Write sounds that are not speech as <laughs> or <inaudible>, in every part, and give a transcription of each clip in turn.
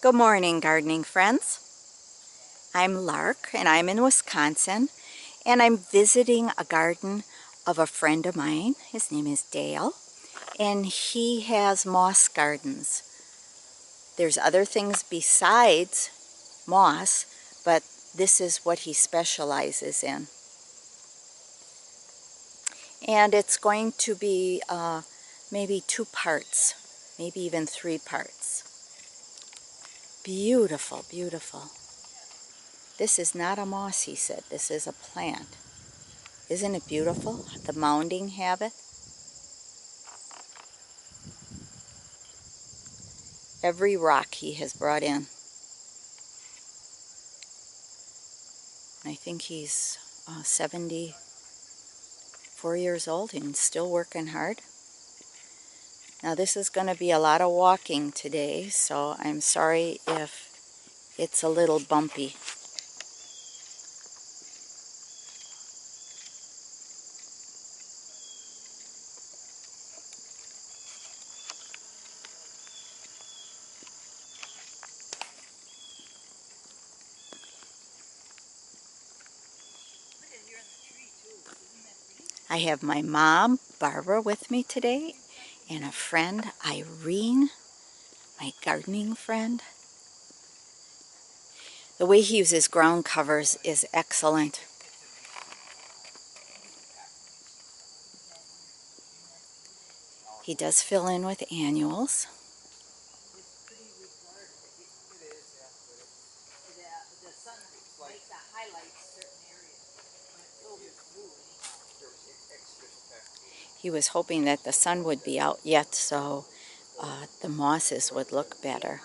Good morning, gardening friends. I'm Lark and I'm in Wisconsin and I'm visiting a garden of a friend of mine. His name is Dale and he has moss gardens. There's other things besides moss, but this is what he specializes in. And it's going to be uh, maybe two parts, maybe even three parts. Beautiful, beautiful. This is not a moss, he said. This is a plant. Isn't it beautiful, the mounding habit? Every rock he has brought in. I think he's uh, 74 years old and still working hard. Now this is going to be a lot of walking today, so I'm sorry if it's a little bumpy. I have my mom, Barbara, with me today, and a friend, Irene, my gardening friend. The way he uses ground covers is excellent. He does fill in with annuals. He was hoping that the sun would be out yet so uh, the mosses would look better.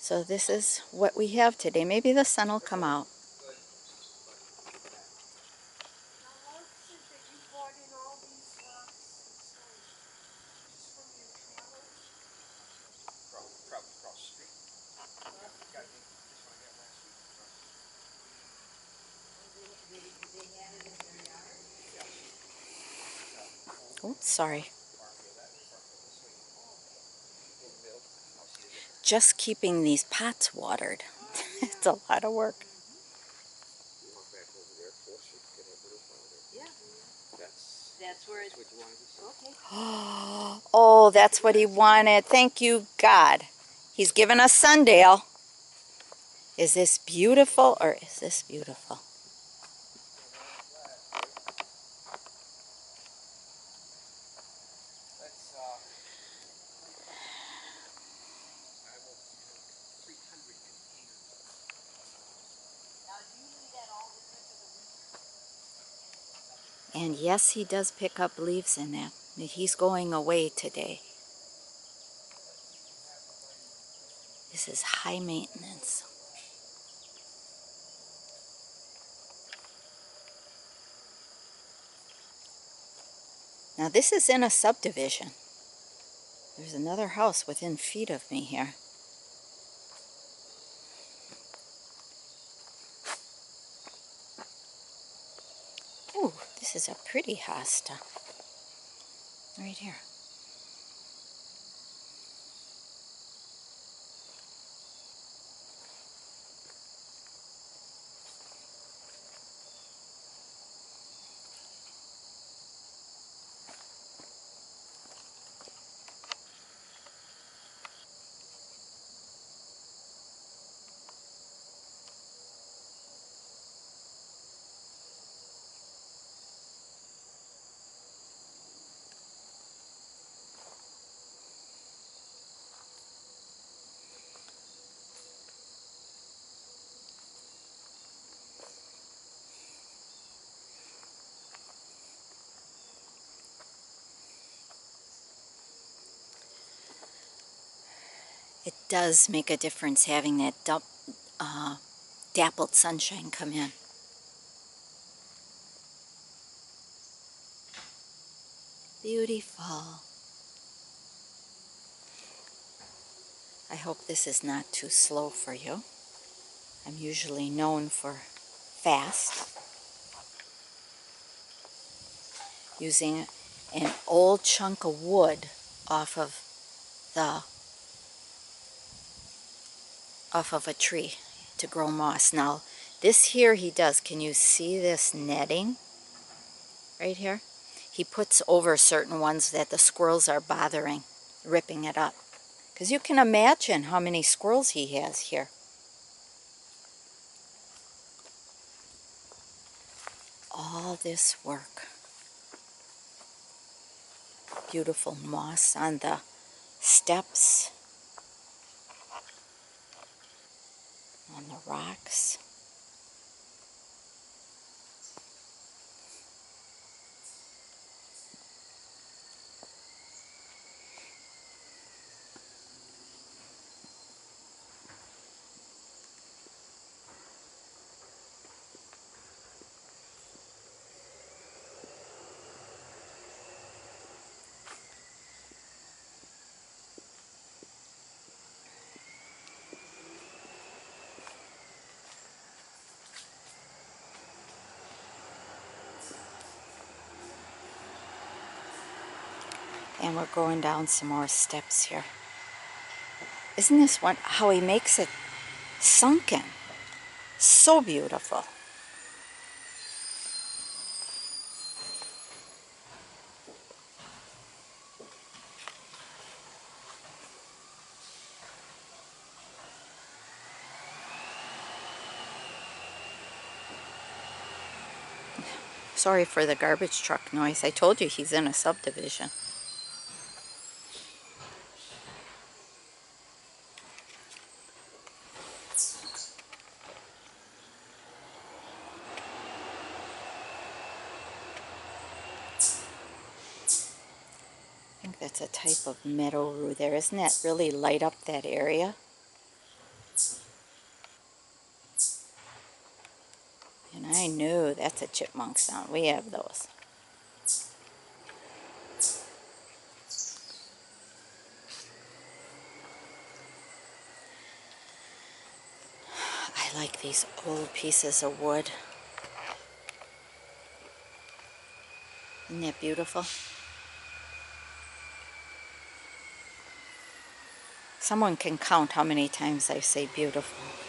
So this is what we have today. Maybe the sun will come out. Oh, sorry. Just keeping these pots watered. <laughs> it's a lot of work. <gasps> Oh, that's what he wanted. Thank you, God. He's given us Sundale. Is this beautiful or is this beautiful? And yes, he does pick up leaves in that. He's going away today. This is high maintenance. Now this is in a subdivision. There's another house within feet of me here. This is a pretty hosta. Right here. Does make a difference having that uh, dappled sunshine come in. Beautiful. I hope this is not too slow for you. I'm usually known for fast. Using an old chunk of wood off of the off of a tree to grow moss. Now, this here he does. Can you see this netting right here? He puts over certain ones that the squirrels are bothering, ripping it up. Because you can imagine how many squirrels he has here. All this work. Beautiful moss on the steps, on the rocks. And we're going down some more steps here. Isn't this one how he makes it sunken? So beautiful. Sorry for the garbage truck noise. I told you he's in a subdivision. Type of meadow rue there. Isn't that really light up that area? And I knew that's a chipmunk sound. We have those. I like these old pieces of wood. Isn't that beautiful? Someone can count how many times I say beautiful.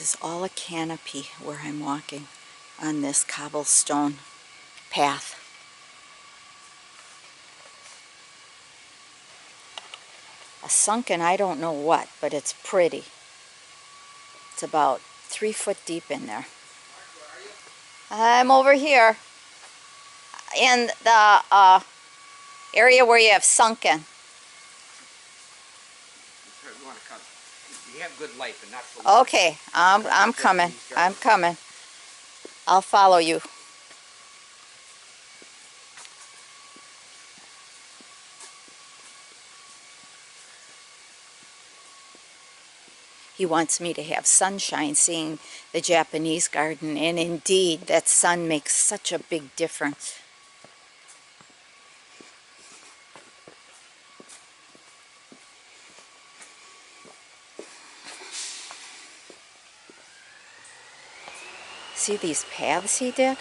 Is all a canopy where I'm walking on this cobblestone path. A sunken, I don't know what, but it's pretty. It's about three foot deep in there. I'm over here in the uh, area where you have sunken. You want to come. You have good light, but not so long. Okay, I'm, I'm coming. I'm coming. I'll follow you. He wants me to have sunshine seeing the Japanese garden, and indeed, that sun makes such a big difference. See these paths he did?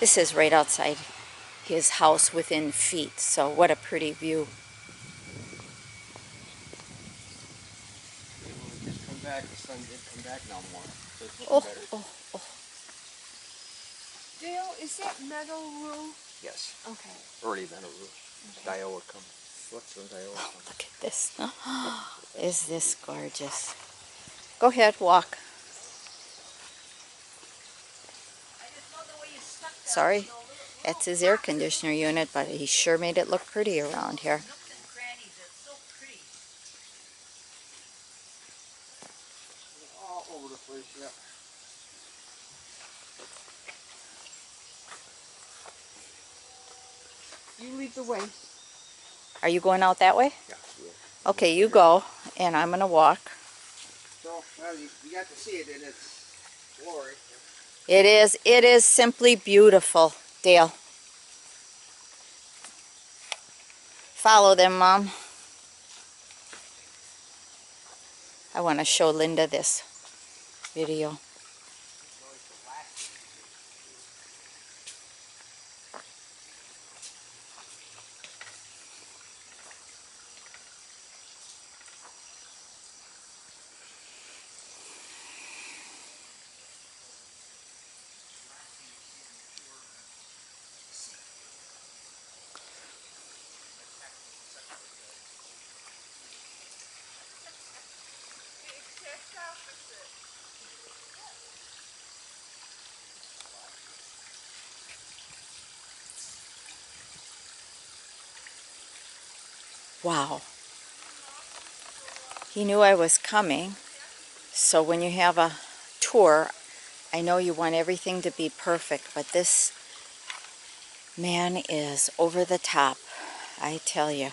This is right outside his house within feet, so what a pretty view. Back. The sun did come back now more. So Oh, oh, oh. Dale, is that meadow rue? Yes. Okay. Early then a roof. Daiwa come. What's the Daiwa Oh, come? look at this. <gasps> Is this gorgeous? Go ahead, walk. Sorry, that's his air conditioner unit, but he sure made it look pretty around here. All over the place, yeah. You lead the way. Are you going out that way? Yeah. Okay, you go, and I'm gonna walk. Well, you, you got to see it, and it's Glory. It is, it is simply beautiful, Dale. Follow them, Mom. I want to show Linda this video. Wow. He knew I was coming. So when you have a tour, I know you want everything to be perfect, but this man is over the top. I tell you.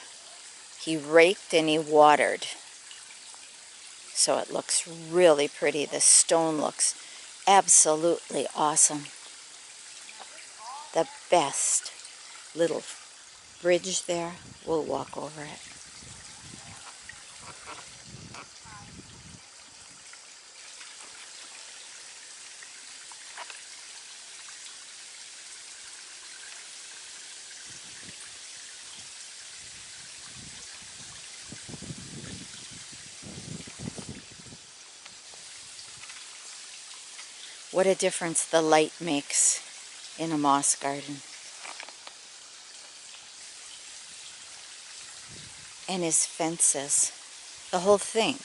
He raked and he watered. So it looks really pretty. The stone looks absolutely awesome. The best little bridge there. We'll walk over it. What a difference the light makes in a moss garden. And his fences, the whole thing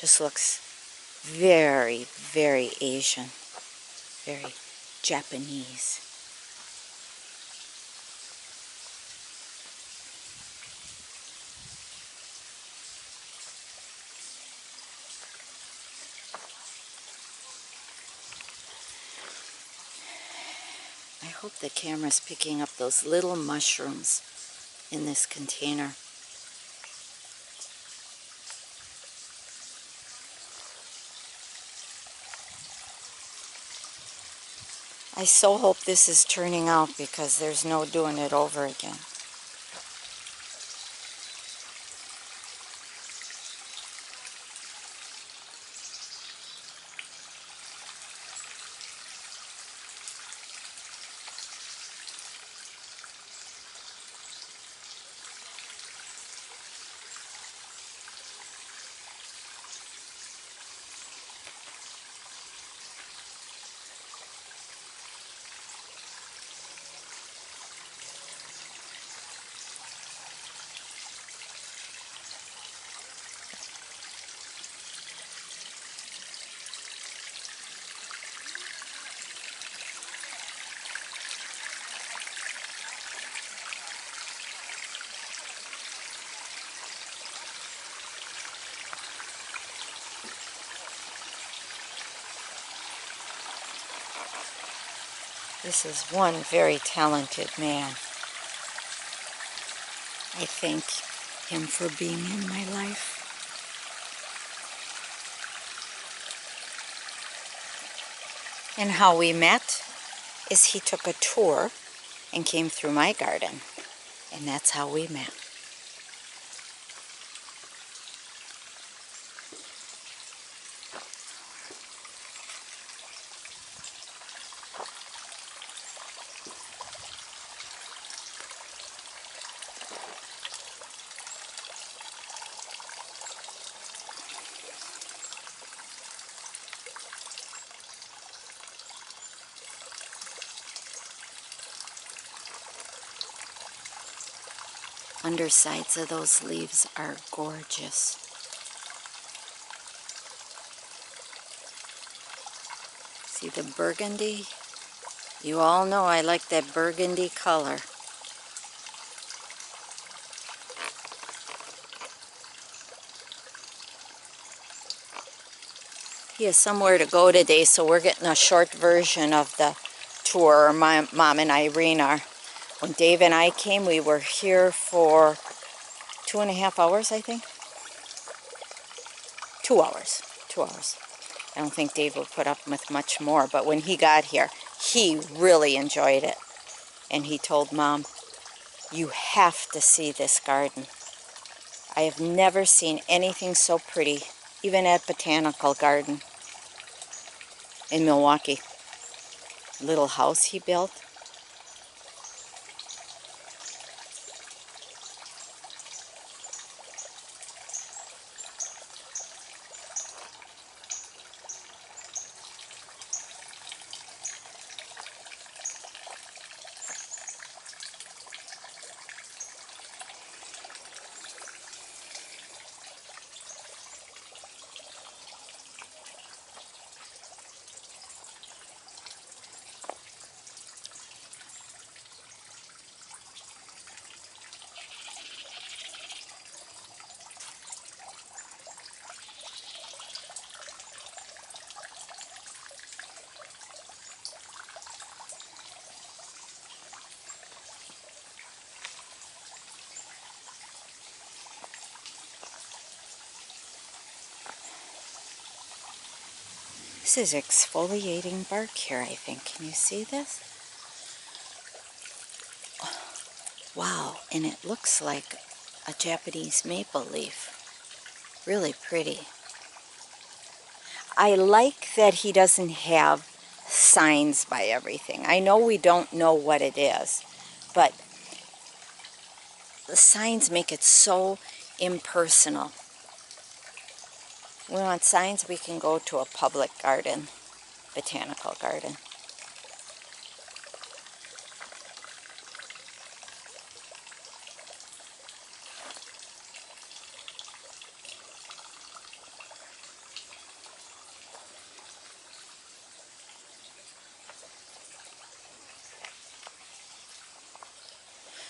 just looks very, very Asian, very Japanese. I hope the camera's picking up those little mushrooms in this container. I so hope this is turning out because there's no doing it over again. This is one very talented man. I thank him for being in my life. And how we met is he took a tour and came through my garden. And that's how we met. Undersides of those leaves are gorgeous. See the burgundy? You all know I like that burgundy color. He has somewhere to go today, so we're getting a short version of the tour. My mom and Irene are. When Dave and I came, we were here for two and a half hours, I think. Two hours. Two hours. I don't think Dave will put up with much more, but when he got here, he really enjoyed it. And he told Mom, You have to see this garden. I have never seen anything so pretty, even at Botanical Garden in Milwaukee. Little house he built. This is exfoliating bark here, I think. Can you see this? Wow, and it looks like a Japanese maple leaf. Really pretty. I like that he doesn't have signs by everything. I know we don't know what it is, but the signs make it so impersonal. We want signs, we can go to a public garden, botanical garden.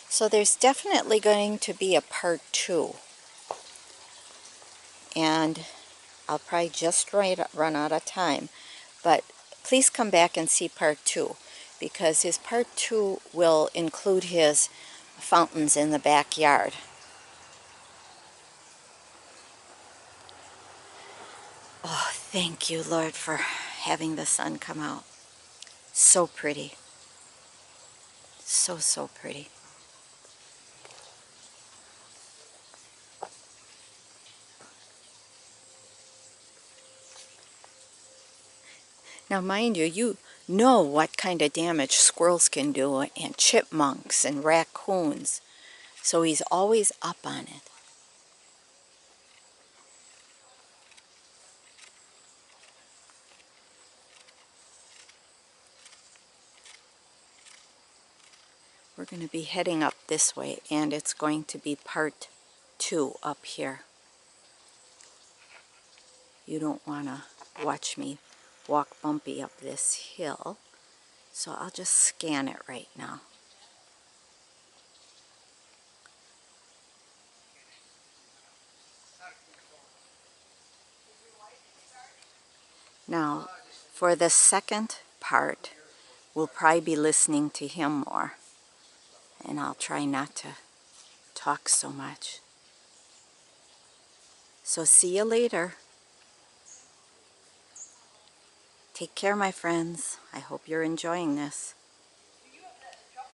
So there's definitely going to be a part two. And I'll probably just run out of time. But please come back and see part two because his part two will include his fountains in the backyard. Oh, thank you, Lord, for having the sun come out. So pretty. So, so pretty. Now, mind you, you know what kind of damage squirrels can do, and chipmunks and raccoons. So he's always up on it. We're going to be heading up this way, and it's going to be part two up here. You don't want to watch me walk bumpy up this hill, so I'll just scan it right now. Now, for the second part, we'll probably be listening to him more. And I'll try not to talk so much. So see you later. Take care, my friends. I hope you're enjoying this.